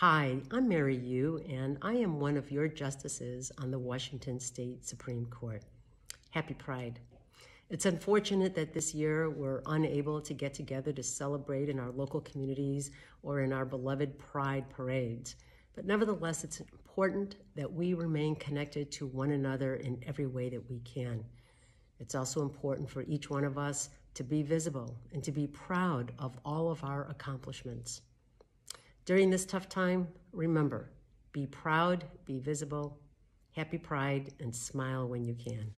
Hi, I'm Mary Yu, and I am one of your justices on the Washington State Supreme Court. Happy Pride. It's unfortunate that this year we're unable to get together to celebrate in our local communities or in our beloved Pride parades. But nevertheless, it's important that we remain connected to one another in every way that we can. It's also important for each one of us to be visible and to be proud of all of our accomplishments. During this tough time, remember be proud, be visible, happy pride, and smile when you can.